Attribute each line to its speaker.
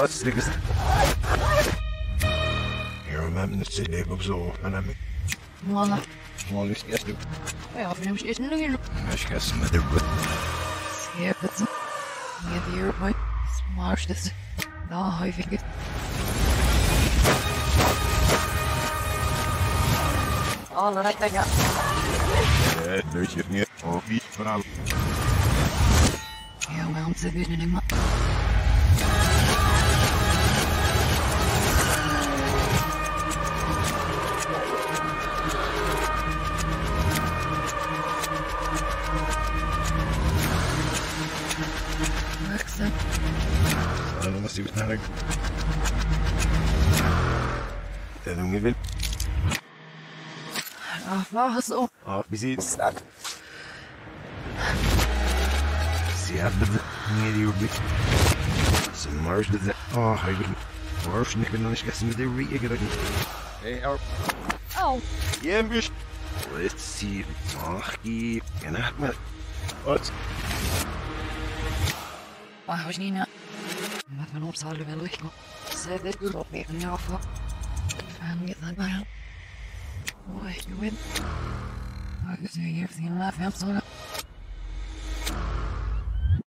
Speaker 1: You Here I'm the city of Zor, and I'm.
Speaker 2: Mama.
Speaker 1: Yes. Well, I'm
Speaker 2: just looking.
Speaker 1: I guess some other.
Speaker 2: Yeah, but. The Europe. Smash this. No, I think it. Alright, I got.
Speaker 1: Yeah, there's your near. Oh, he's from.
Speaker 2: Yeah, well, I'm so good anymore.
Speaker 1: was die bezahlen. Der Junge will.
Speaker 2: Ach, mach so.
Speaker 1: Oh, wie sieht's aus? Sie haben mir die Rubik. Zum Marsch gesagt. Oh, ich bin. Marsch, ich bin noch nicht gestern mit der Rie geworden. Hey, au.
Speaker 2: Au.
Speaker 1: Hier im Büsch. Let's see. Ach, die. Genau, mal. Und.
Speaker 2: Oh, hab ich nie mehr. Methanol solubility. Said that you don't need an alpha. Found it that way. Wait, you win. I just gave the left episode.